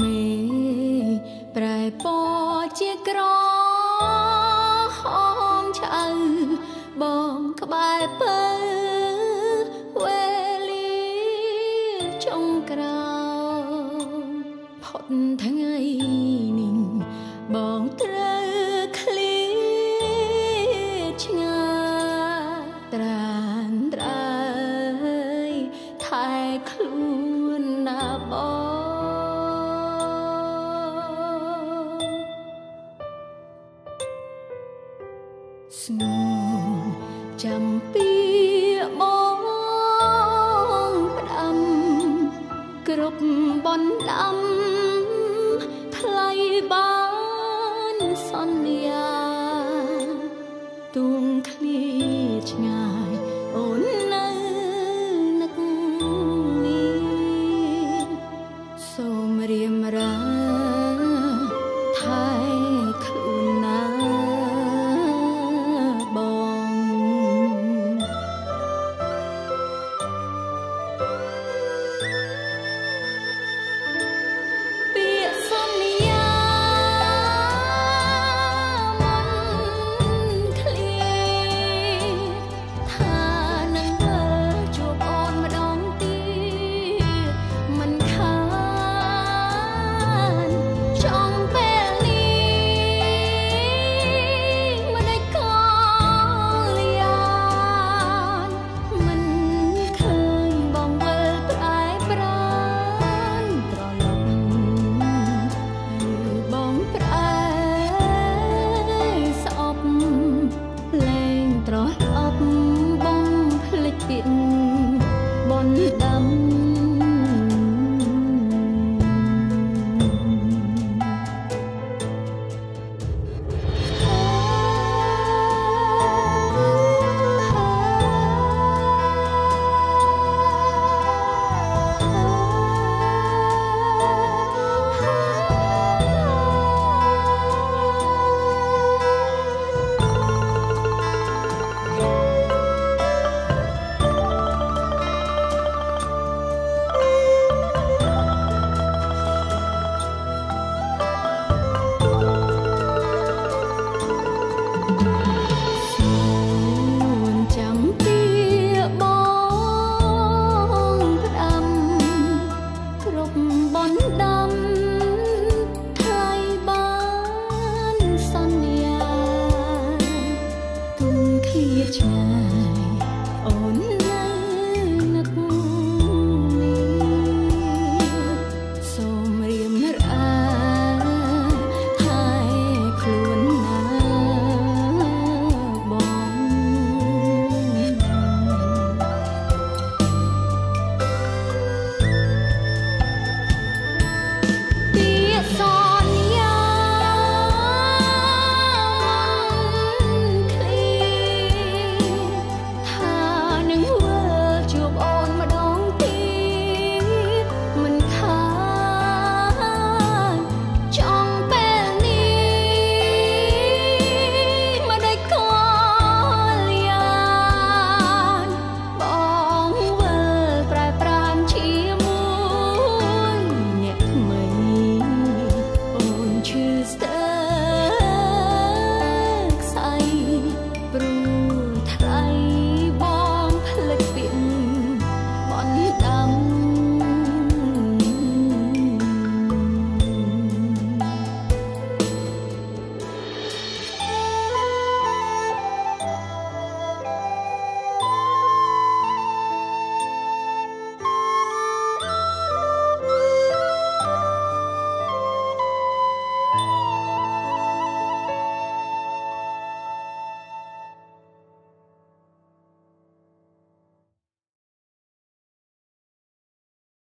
មេប្រែពជាក្រហមឆៅបងក្បែរពើ ស្នងចាំពីបងផ្ដាំគ្រប់បនដាំថ្លៃបានសន្យាទួងឃ្លីឆ្ងាយអូន đắm